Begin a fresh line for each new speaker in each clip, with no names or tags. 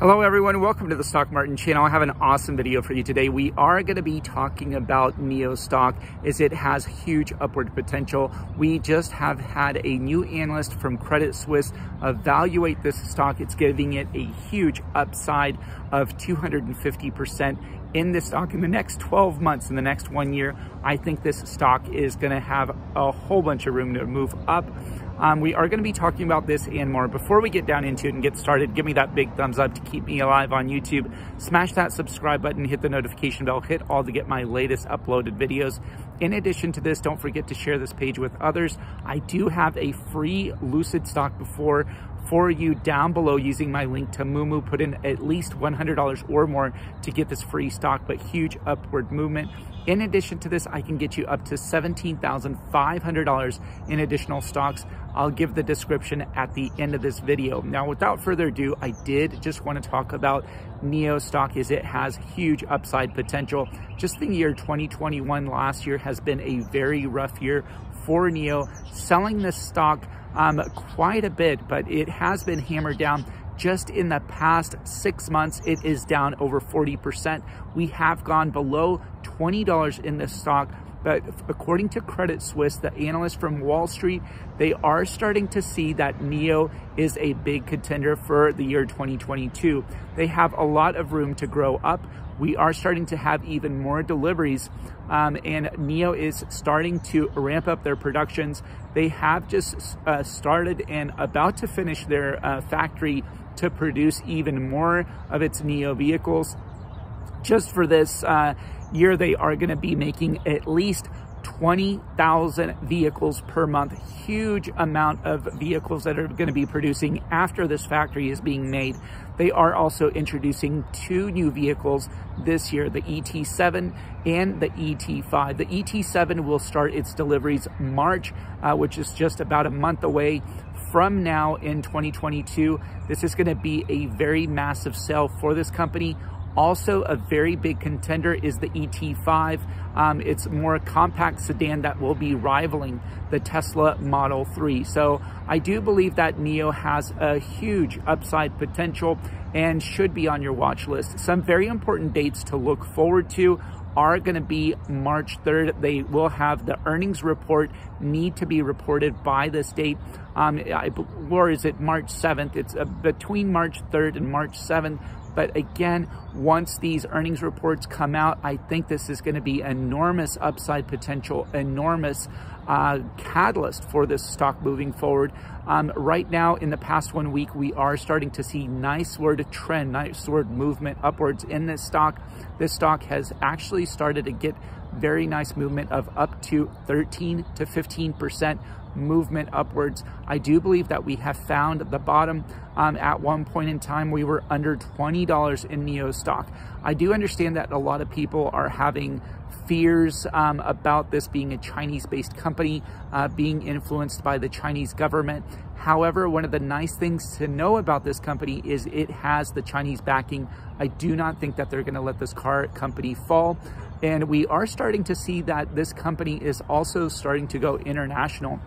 Hello everyone, welcome to the Stock Martin channel. I have an awesome video for you today. We are going to be talking about NIO stock as it has huge upward potential. We just have had a new analyst from Credit Suisse evaluate this stock. It's giving it a huge upside of 250% in this stock in the next 12 months, in the next one year. I think this stock is going to have a whole bunch of room to move up. Um, we are going to be talking about this and more. Before we get down into it and get started, give me that big thumbs up to keep me alive on YouTube. Smash that subscribe button, hit the notification bell, hit all to get my latest uploaded videos. In addition to this, don't forget to share this page with others. I do have a free Lucid stock before for you down below using my link to Moomoo. Put in at least $100 or more to get this free stock, but huge upward movement. In addition to this, I can get you up to $17,500 in additional stocks. I'll give the description at the end of this video. Now, without further ado, I did just want to talk about NIO stock as it has huge upside potential. Just the year 2021 last year has been a very rough year for NIO. Selling this stock um, quite a bit, but it has been hammered down just in the past six months, it is down over 40%. We have gone below $20 in this stock, but according to Credit Suisse, the analyst from Wall Street, they are starting to see that NIO is a big contender for the year 2022. They have a lot of room to grow up. We are starting to have even more deliveries um, and NIO is starting to ramp up their productions. They have just uh, started and about to finish their uh, factory to produce even more of its NIO vehicles. Just for this uh, year, they are going to be making at least 20,000 vehicles per month. Huge amount of vehicles that are going to be producing after this factory is being made. They are also introducing two new vehicles this year, the ET7 and the ET5. The ET7 will start its deliveries March, uh, which is just about a month away from now in 2022. This is going to be a very massive sale for this company. Also, a very big contender is the ET5. Um, it's more a compact sedan that will be rivaling the Tesla Model 3. So I do believe that NIO has a huge upside potential and should be on your watch list. Some very important dates to look forward to are going to be March 3rd. They will have the earnings report need to be reported by this date. Um, I, or is it March 7th? It's uh, between March 3rd and March 7th. But again, once these earnings reports come out, I think this is going to be enormous upside potential, enormous uh, catalyst for this stock moving forward. Um, right now, in the past one week, we are starting to see nice word trend, nice word movement upwards in this stock. This stock has actually started to get very nice movement of up to 13 to 15% movement upwards. I do believe that we have found the bottom. Um, at one point in time, we were under $20 in NIO stock. I do understand that a lot of people are having fears um, about this being a Chinese-based company, uh, being influenced by the Chinese government. However, one of the nice things to know about this company is it has the Chinese backing. I do not think that they're going to let this car company fall. And we are starting to see that this company is also starting to go international.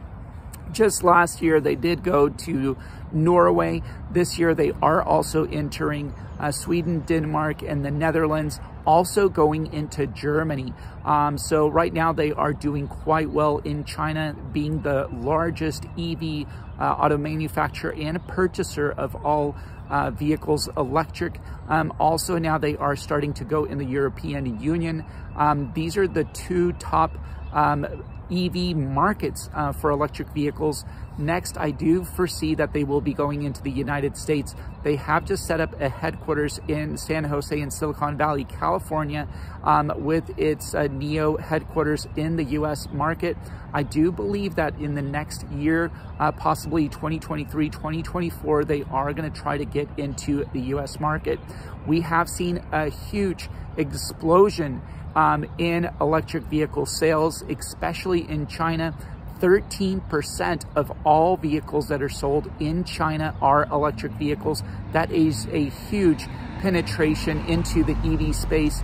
Just last year, they did go to Norway. This year, they are also entering uh, Sweden, Denmark, and the Netherlands, also going into Germany. Um, so right now, they are doing quite well in China, being the largest EV uh, auto manufacturer and purchaser of all uh, vehicles electric. Um, also now they are starting to go in the European Union. Um, these are the two top um, EV markets uh, for electric vehicles. Next, I do foresee that they will be going into the United States. They have just set up a headquarters in San Jose in Silicon Valley, California, um, with its uh, NIO headquarters in the US market. I do believe that in the next year, uh, possibly 2023, 2024, they are going to try to get into the US market. We have seen a huge explosion um, in electric vehicle sales, especially in China. 13% of all vehicles that are sold in China are electric vehicles. That is a huge penetration into the EV space.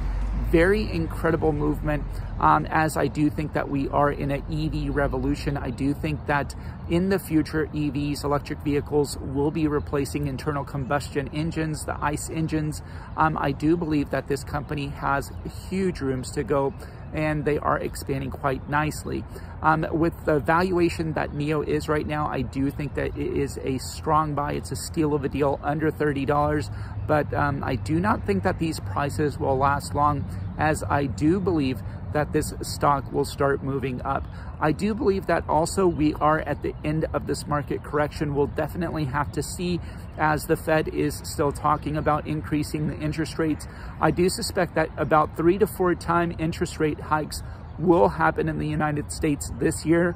Very incredible movement um, as I do think that we are in an EV revolution. I do think that in the future, EVs, electric vehicles, will be replacing internal combustion engines, the ICE engines. Um, I do believe that this company has huge rooms to go and they are expanding quite nicely. Um, with the valuation that NIO is right now, I do think that it is a strong buy. It's a steal of a deal under $30, but um, I do not think that these prices will last long as I do believe that this stock will start moving up. I do believe that also we are at the end of this market correction. We'll definitely have to see as the Fed is still talking about increasing the interest rates. I do suspect that about three to four time interest rate hikes will happen in the United States this year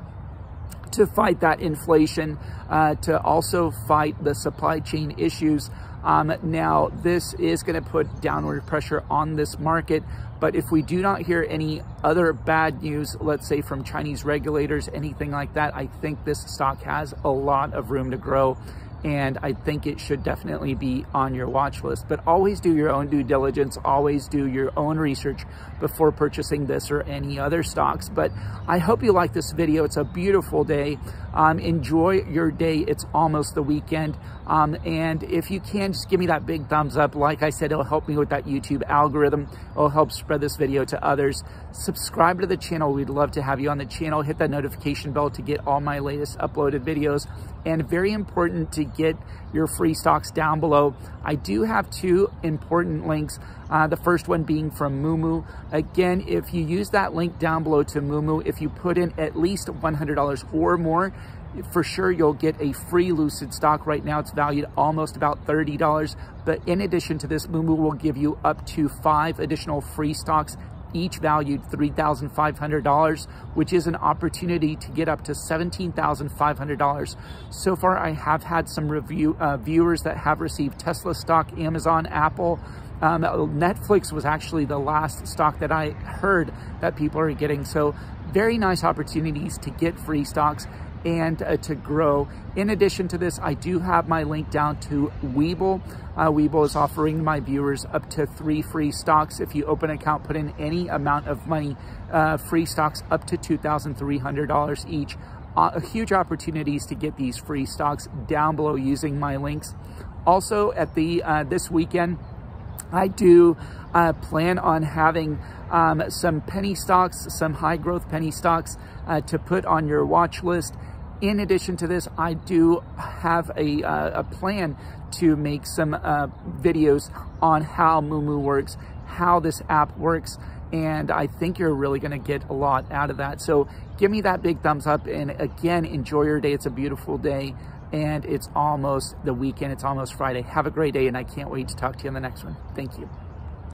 to fight that inflation, uh, to also fight the supply chain issues. Um, now, this is going to put downward pressure on this market, but if we do not hear any other bad news, let's say from Chinese regulators, anything like that, I think this stock has a lot of room to grow and I think it should definitely be on your watch list. But always do your own due diligence, always do your own research before purchasing this or any other stocks. But I hope you like this video. It's a beautiful day. Um, enjoy your day. It's almost the weekend. Um, and if you can, just give me that big thumbs up. Like I said, it'll help me with that YouTube algorithm. It'll help spread this video to others. Subscribe to the channel. We'd love to have you on the channel. Hit that notification bell to get all my latest uploaded videos. And very important to get your free stocks down below. I do have two important links. Uh, the first one being from Moomoo. Again, if you use that link down below to Moomoo, if you put in at least $100 or more, for sure you'll get a free Lucid stock. Right now it's valued almost about $30. But in addition to this, Moomoo will give you up to five additional free stocks each valued $3,500, which is an opportunity to get up to $17,500. So far, I have had some review uh, viewers that have received Tesla stock, Amazon, Apple, um, Netflix was actually the last stock that I heard that people are getting. So very nice opportunities to get free stocks and uh, to grow. In addition to this, I do have my link down to Webull. Uh, Webull is offering my viewers up to three free stocks. If you open an account, put in any amount of money, uh, free stocks up to $2,300 each. Uh, huge opportunities to get these free stocks down below using my links. Also at the uh, this weekend, I do uh, plan on having um, some penny stocks, some high growth penny stocks uh, to put on your watch list. In addition to this, I do have a, uh, a plan to make some uh, videos on how Moomoo works, how this app works, and I think you're really gonna get a lot out of that. So give me that big thumbs up, and again, enjoy your day. It's a beautiful day and it's almost the weekend. It's almost Friday. Have a great day, and I can't wait to talk to you on the next one. Thank you.